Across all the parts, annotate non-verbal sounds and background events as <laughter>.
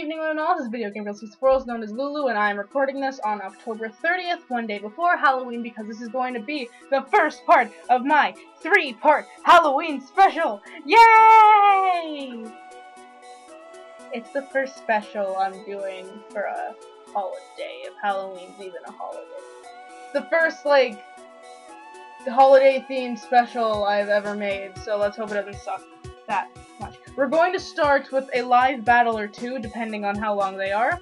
evening, all. This is Video Game Girls Squirrels, known as Lulu, and I am recording this on October 30th, one day before Halloween, because this is going to be the first part of my three-part Halloween special! Yay! It's the first special I'm doing for a holiday, if Halloween's even a holiday. The first, like, holiday-themed special I've ever made, so let's hope it doesn't suck that. We're going to start with a live battle or two, depending on how long they are,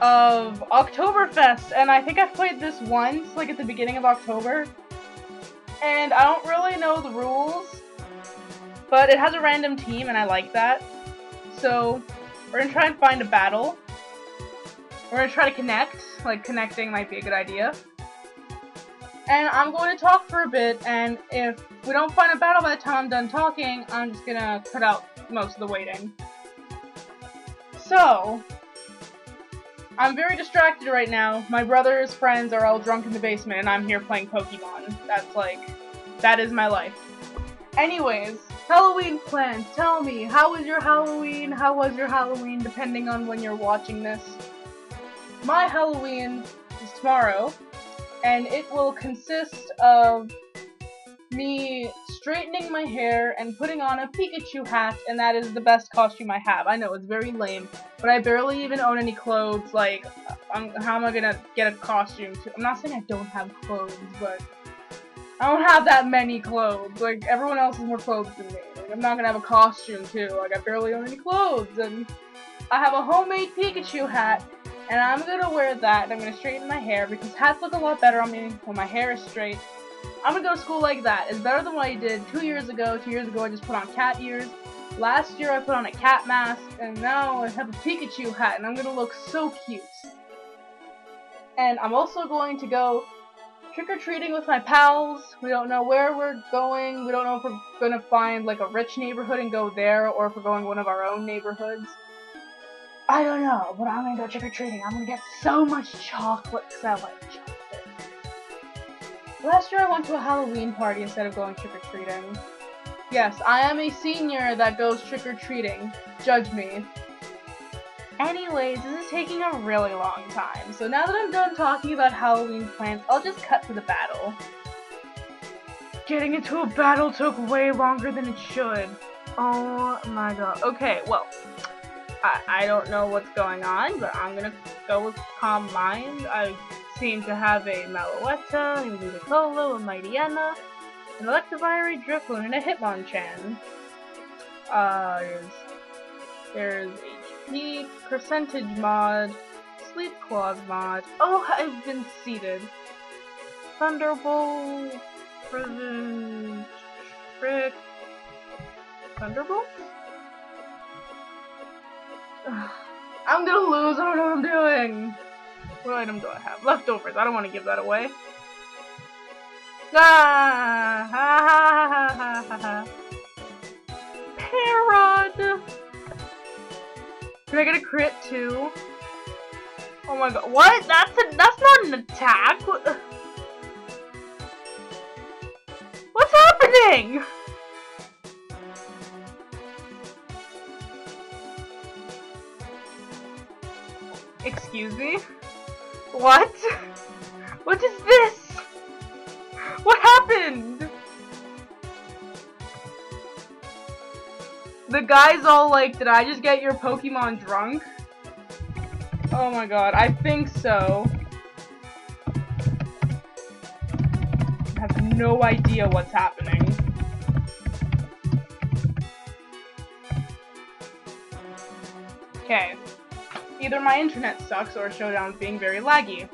of Oktoberfest, and I think I've played this once, like at the beginning of October, and I don't really know the rules, but it has a random team, and I like that. So, we're gonna try and find a battle. We're gonna try to connect, like connecting might be a good idea. And I'm going to talk for a bit, and if we don't find a battle by the time I'm done talking, I'm just gonna cut out most of the waiting. So, I'm very distracted right now. My brother's friends are all drunk in the basement, and I'm here playing Pokemon. That's like, that is my life. Anyways, Halloween plans. Tell me, how was your Halloween? How was your Halloween, depending on when you're watching this? My Halloween is tomorrow, and it will consist of me straightening my hair and putting on a Pikachu hat, and that is the best costume I have. I know, it's very lame, but I barely even own any clothes, like, I'm, how am I gonna get a costume? To, I'm not saying I don't have clothes, but I don't have that many clothes. Like, everyone else has more clothes than me. Like, I'm not gonna have a costume, too. Like, I barely own any clothes, and I have a homemade Pikachu hat, and I'm gonna wear that, and I'm gonna straighten my hair, because hats look a lot better on me when my hair is straight. I'm gonna go to school like that. It's better than what I did two years ago. Two years ago I just put on cat ears. Last year I put on a cat mask, and now I have a Pikachu hat, and I'm gonna look so cute. And I'm also going to go trick-or-treating with my pals. We don't know where we're going. We don't know if we're gonna find like a rich neighborhood and go there, or if we're going one of our own neighborhoods. I don't know, but I'm gonna go trick-or-treating. I'm gonna get so much chocolate because I like chocolate. Last year I went to a Halloween party instead of going trick-or-treating. Yes, I am a senior that goes trick-or-treating. Judge me. Anyways, this is taking a really long time, so now that I'm done talking about Halloween plans, I'll just cut to the battle. Getting into a battle took way longer than it should. Oh my god. Okay, well, I, I don't know what's going on, but I'm gonna go with Calm Mind. I seem to have a Meloetta, a Ludicolo, a Mightyena, an Electivire, Drifloon, and a Hitmonchan. Uh, there's, there's HP, Percentage mod, Sleep Clause mod. Oh, I've been seated. Thunderbolt, Prison, Trick, Thunderbolt? <sighs> I'm gonna lose, I don't know what I'm doing! What item do I have? Leftovers. I don't want to give that away. Ah! Ha ha ha ha ha ha. Parrot! Can I get a crit too? Oh my god. What? That's a, that's not an attack! <sighs> What's happening? Excuse me? What? What is this? What happened? The guy's all like, did I just get your Pokemon drunk? Oh my god, I think so. I have no idea what's happening. Okay. Either my internet sucks or Showdown's being very laggy.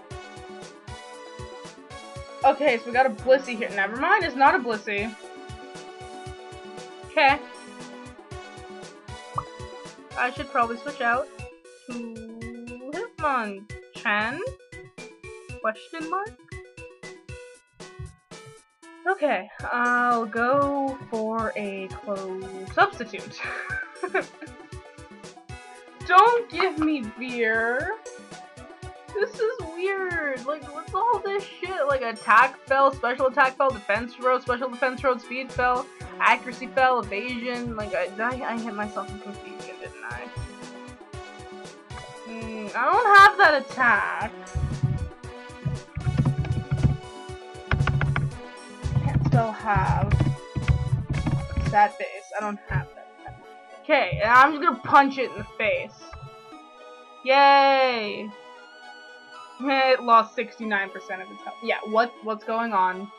Okay, so we got a Blissey here. Never mind, it's not a Blissey. Okay. I should probably switch out to Hitmonchan? Question mark? Okay, I'll go for a close substitute. <laughs> Don't give me beer. This is weird. Like, what's all this shit? Like, attack spell, special attack spell, defense road, special defense road, speed spell, accuracy spell, evasion. Like, I, I, I hit myself in confusion, didn't I? Mm, I don't have that attack. Can't spell have. Sad face, I don't have. Okay, and I'm just gonna punch it in the face. Yay! It lost 69% of its health. Yeah, what what's going on?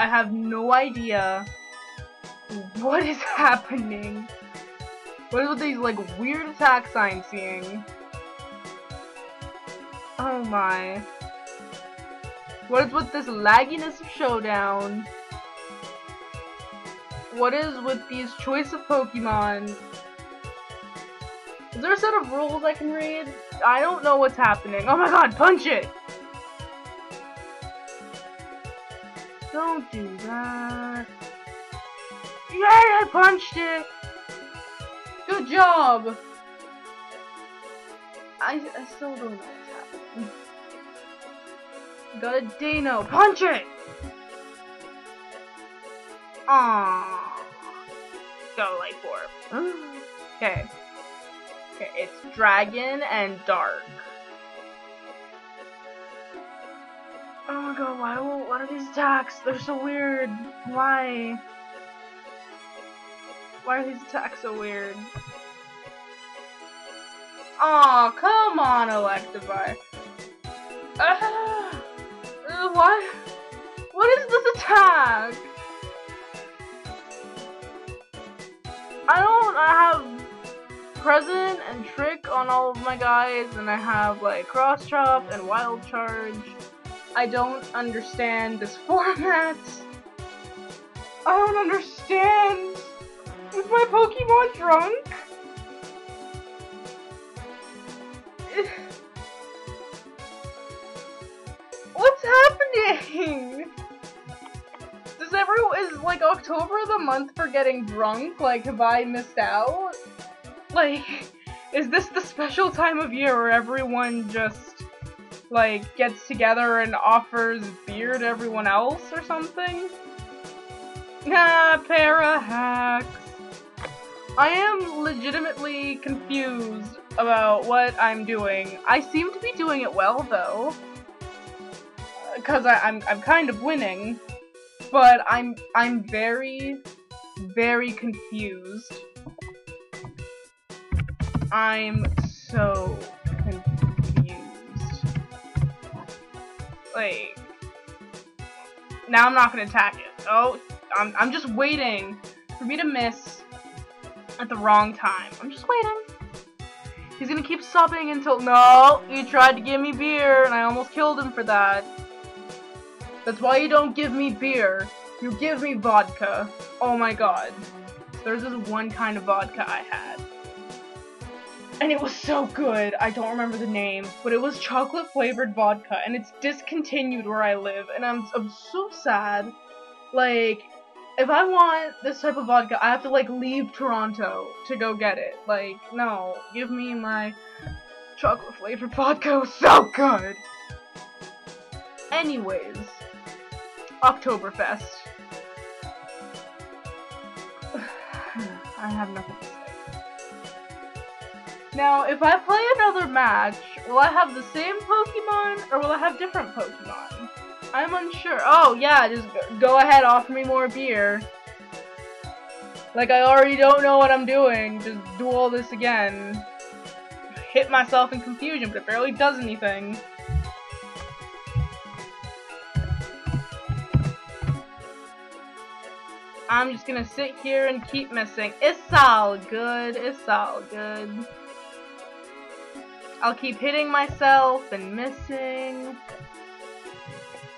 I have no idea what is <laughs> happening. What is with these like weird attacks I'm seeing? Oh my. What is with this lagginess of Showdown? What is with these choice of Pokemon? Is there a set of rules I can read? I don't know what's happening. Oh my god, punch it! Don't do that. Yay, I punched it! Good job! I, I still don't know what's happening. Got a Dino. Punch it! Aww. Go light form. okay. Okay, it's dragon and dark. Oh my god, why what are these attacks? They're so weird. Why? Why are these attacks so weird? Oh, come on, Electivire. Uh, uh, what? What is this attack? I don't I have present and trick on all of my guys and I have like cross chop and wild charge. I don't understand this <laughs> format. I don't understand. Is my Pokemon drunk? October the month for getting drunk? Like have I missed out? Like is this the special time of year where everyone just like gets together and offers beer to everyone else or something? Nah, para hacks. I am legitimately confused about what I'm doing. I seem to be doing it well though. Cause I, I'm I'm kind of winning. But I'm I'm very very confused. I'm so confused. Like, now I'm not gonna attack it. Oh, I'm, I'm just waiting for me to miss at the wrong time. I'm just waiting. He's gonna keep subbing until- No! He tried to give me beer, and I almost killed him for that. That's why you don't give me beer. You give me vodka. Oh my god. There's this one kind of vodka I had and it was so good. I don't remember the name, but it was chocolate flavored vodka, and it's discontinued where I live, and I'm I'm so sad. Like, if I want this type of vodka, I have to like leave Toronto to go get it. Like, no, give me my chocolate flavored vodka. <laughs> So good. Anyways, Oktoberfest. <sighs> I have nothing to say. Now, if I play another match, will I have the same Pokemon, or will I have different Pokemon? I'm unsure. Oh, yeah, just go ahead, offer me more beer. Like, I already don't know what I'm doing. Just do all this again. Hit myself in confusion, but it barely does anything. I'm just gonna sit here and keep missing. It's all good. It's all good. I'll keep hitting myself and missing.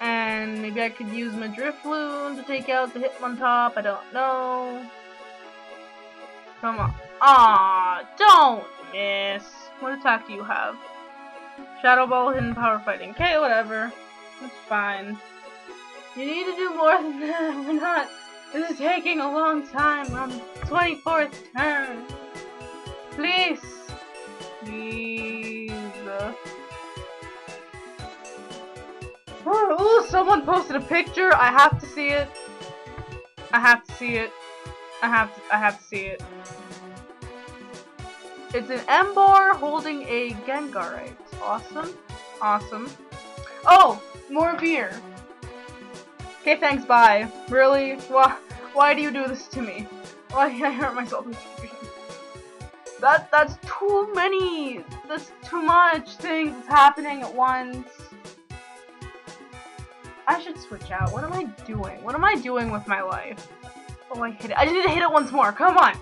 And maybe I could use my drift Drifloon to take out the Hitmontop. I don't know. Come on. Ah, don't miss. What attack do you have? Shadow Ball, Hidden Power Fighting. Okay, whatever. That's fine. You need to do more than that. <laughs> We're not. This is taking a long time. The 24th turn. Please. Please. Uh, oh, someone posted a picture. I have to see it. I have to see it. I have to. I have to see it. It's an Emboar holding a Gengarite. Awesome. Awesome. Oh! More beer! Okay, thanks, bye. Really? Why, why do you do this to me? Why can I hurt myself? in That, that's too many! That's too much things happening at once. I should switch out. What am I doing? What am I doing with my life? Oh, I hit it. I just need to hit it once more. Come on!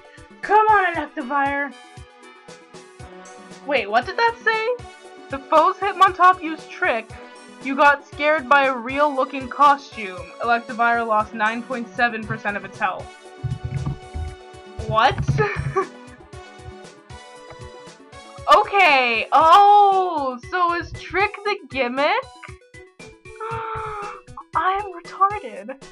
Come on, Electivire! Wait, what did that say? The foe's Hitmontop used Trick. You got scared by a real-looking costume. Electivire lost 9.7% of its health. What? <laughs> okay. Oh, so is Trick the gimmick? <gasps> I am retarded.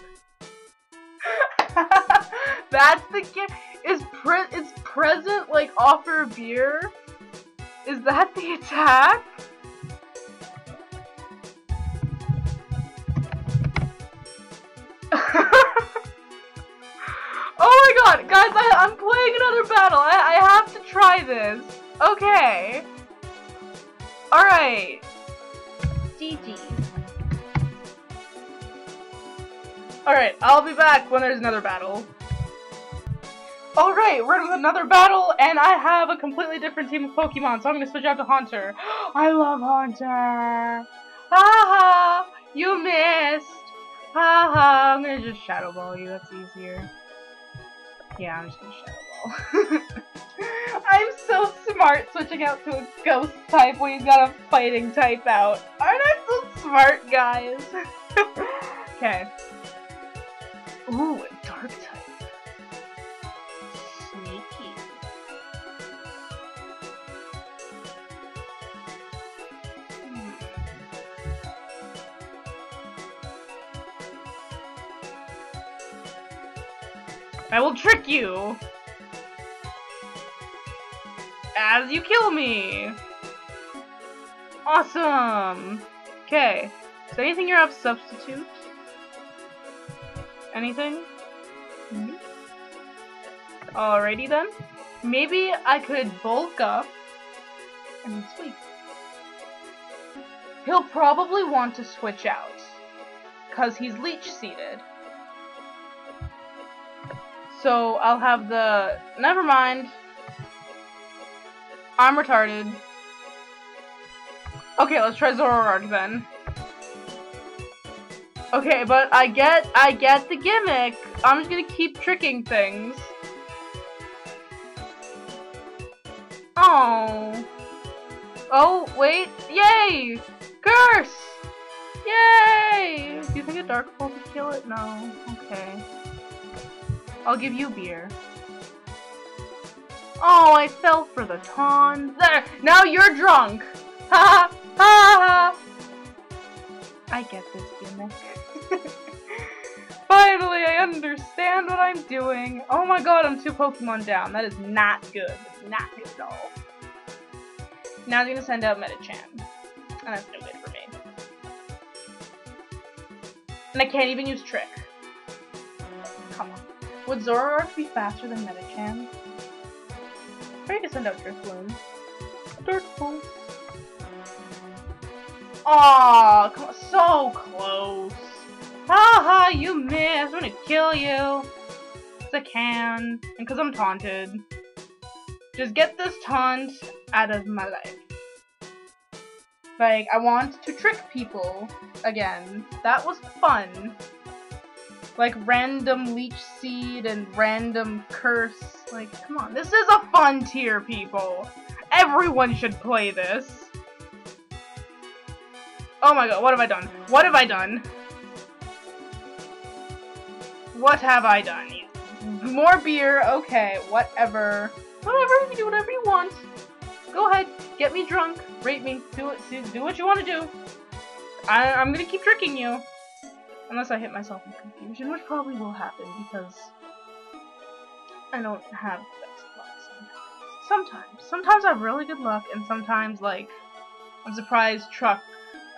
<laughs> That's the gimmick. Is pre is present like offer beer? Is that the attack? God, guys, I, I'm playing another battle. I, I have to try this. Okay. Alright. GG. Alright, I'll be back when there's another battle. Alright, we're in another battle, and I have a completely different team of Pokemon, so I'm gonna switch out to Haunter. <gasps> I love Haunter! Haha! You missed! Haha! I'm gonna just Shadow Ball you, that's easier. Yeah, I'm just gonna Shadow Ball. <laughs> I'm so smart switching out to a Ghost type when you got a Fighting type out. Aren't I so smart, guys? <laughs> okay. Ooh, a Dark type. I will trick you! As you kill me! Awesome! Okay. Is anything you're of substitute? Anything? Mm -hmm. Alrighty then. Maybe I could bulk up and sweep. He'll probably want to switch out. Because he's leech seeded. So I'll have the... Never mind. I'm retarded. Okay, let's try Zoroark then. Okay, but I get, I get the gimmick. I'm just gonna keep tricking things. Oh. Oh, wait. Yay! Curse! Yay! Do you think a Dark Pulse would kill it? No. Okay. I'll give you beer. Oh, I fell for the taunt. There! Now you're drunk! Ha ha ha! I get this gimmick. <laughs> Finally, I understand what I'm doing. Oh my god, I'm two Pokemon down. That is not good. Not good at all. Now I'm gonna send out Medicham. And that's no good for me. And I can't even use Trick. Would Zoroark be faster than Medicham? Try to send out Drifloon. Drifloon. Aw, come on, so close. Haha, you missed. I'm gonna kill you. Cause I can, and cause I'm taunted. Just get this taunt out of my life. Like, I want to trick people again. That was fun like random leech seed and random curse. Like, come on, this is a fun tier, people. Everyone should play this. Oh my god, what have I done? What have I done? What have I done? More beer, okay, whatever. Whatever, you can do whatever you want. Go ahead, get me drunk, rate me, do it, do, what you want to do. I, I'm gonna keep tricking you. Unless I hit myself in confusion, which probably will happen because I don't have best luck sometimes. Sometimes. Sometimes I have really good luck, and sometimes, like, I'm surprised truck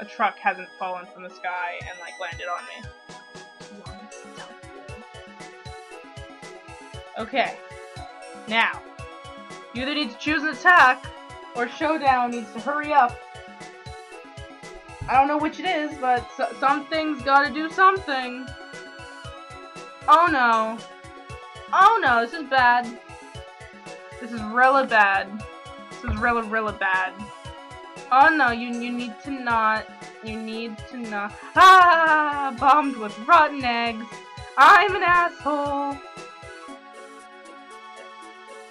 a truck hasn't fallen from the sky and, like, landed on me. Okay. Now. You either need to choose an attack, or Showdown needs to hurry up. I don't know which it is, but so something's gotta do something. Oh no. Oh no, this is bad. This is really bad. This is really, really bad. Oh no, you you need to not. You need to not. Ah, bombed with rotten eggs. I'm an asshole.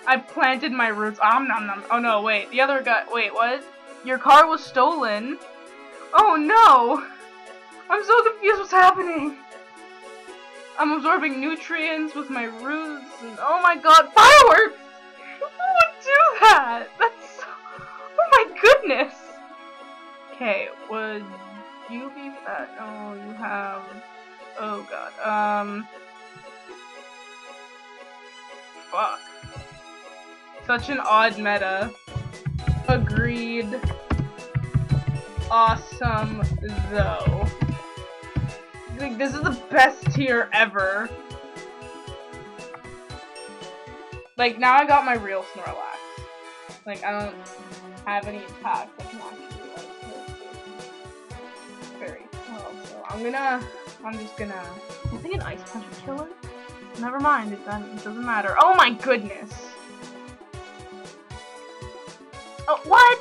I planted my roots. Um, nom, nom. Oh no, wait. The other guy. Wait, what? Your car was stolen. Oh no! I'm so confused what's happening. I'm absorbing nutrients with my roots. And, oh my god, fireworks! Who would do that? That's so. Oh my goodness! Okay, would you be that? Oh, you have. Oh god. Um. Fuck. Such an odd meta. Agreed. Awesome, though. Like, this is the best tier ever. Like, now I got my real Snorlax. Like, I don't have any attacks that can actually, like, very well. So, I'm gonna, I'm just gonna, I think an Ice Punch would kill it. Never mind, it, it doesn't matter. Oh my goodness! Oh, what?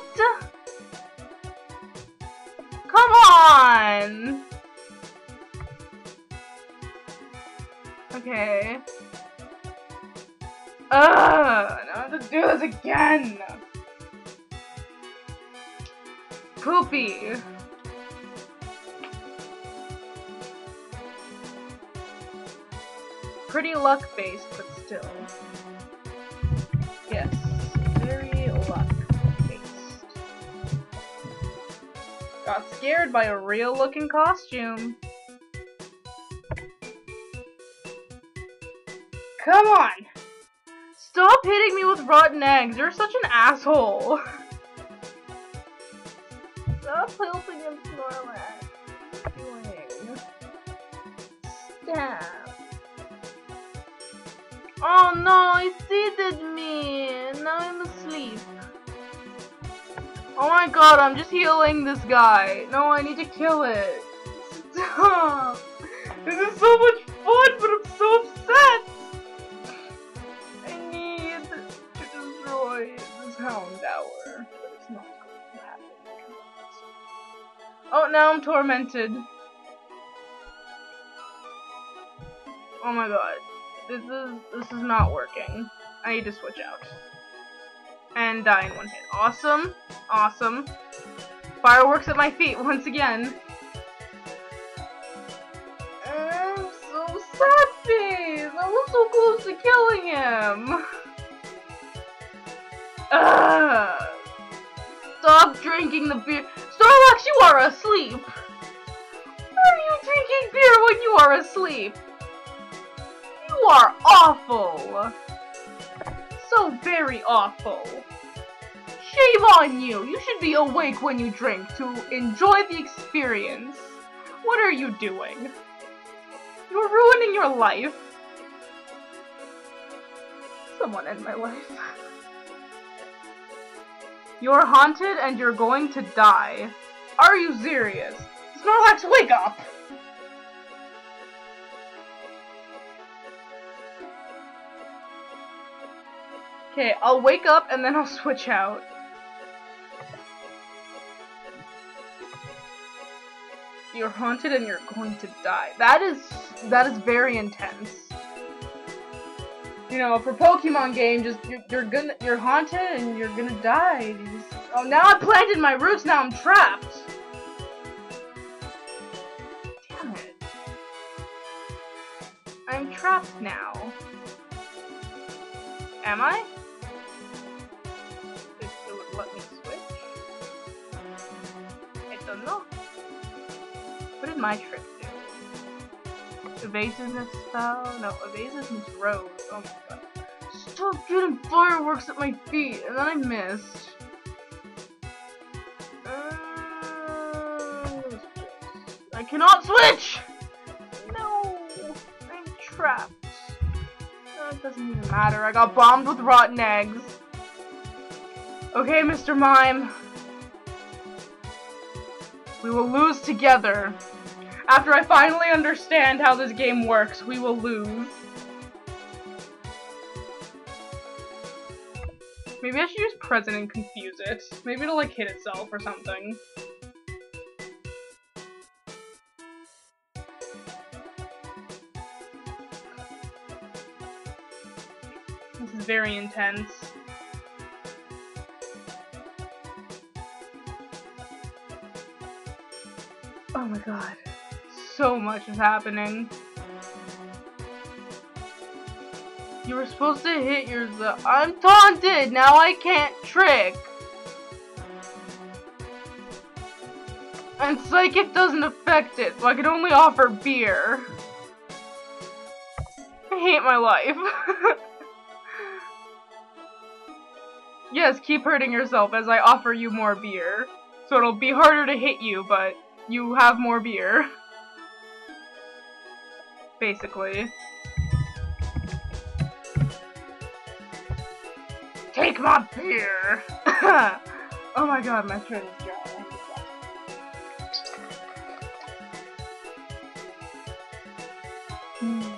On! Okay. Ugh, I have to do this again! Poopy. Pretty luck-based, but still. Yes, Got scared by a real-looking costume. Come on! Stop hitting me with rotten eggs. You're such an asshole. <laughs> Stop helping him, Snorlax. Stop. Oh no, he seated me. Oh my god, I'm just healing this guy. No, I need to kill it. Stop. <laughs> This is so much fun, but I'm so upset. I need to destroy this Hound Hour, but it's not going to happen. Oh, now I'm tormented. Oh my god. This is this is not working. I need to switch out. And die in one hit. Awesome. Awesome. Fireworks at my feet once again. I'm so sad face. I was so close to killing him. Ugh. Stop drinking the beer. Snorlax, you are asleep. Why are you drinking beer when you are asleep? You are awful. So very awful. Shame on you. You should be awake when you drink to enjoy the experience. What are you doing? You're ruining your life. Someone end my life. You're haunted and you're going to die. Are you serious? Snorlax, wake up! Okay, I'll wake up and then I'll <laughs> switch out. You're haunted and you're going to die. That is that is very intense you know, for Pokemon game, just you're, you're gonna you're haunted and you're gonna die. Just, oh, now I planted my roots. Now I'm trapped. Damn it! I'm trapped now. Am I? My trick? Evasiveness spell? No, evasiveness rose. Oh my god. Stop getting fireworks at my feet! And then I missed. Uh, I cannot switch! No! I'm trapped. It doesn't even matter. I got bombed with rotten eggs. Okay, Mr. Mime. We will lose together. After I finally understand how this game works, we will lose. Maybe I should use present and confuse it. Maybe it'll like hit itself or something. This is very intense. Oh my god. So much is happening. You were supposed to hit yourself. I'm taunted! Now I can't trick! And Psychic doesn't affect it, so I can only offer beer. I hate my life. <laughs> yes, keep hurting yourself as I offer you more beer. So it'll be harder to hit you, but you have more beer. <laughs> Basically. Take my beer! <laughs> oh my god, my throat is dry. Mm.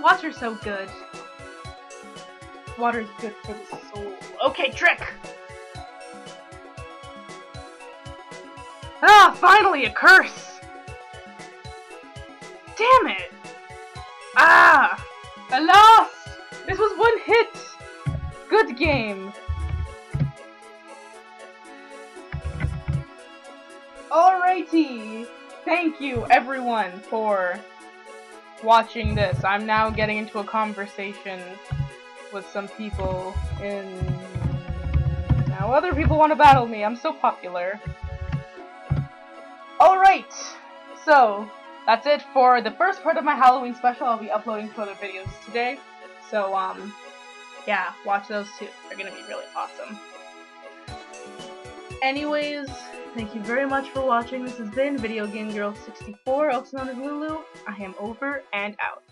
Water's so good. Water's good for the soul. Okay, trick! Ah, finally, a curse! Damn it! Ah! I lost! This was one hit! Good game! Alrighty! Thank you, everyone, for watching this. I'm now getting into a conversation with some people in... Now other people want to battle me. I'm so popular. Alright, so that's it for the first part of my Halloween special. I'll be uploading further videos today. So, um, yeah, watch those too. They're gonna be really awesome. Anyways, thank you very much for watching. This has been Video Game Girl 64, also known as Lulu. I am over and out.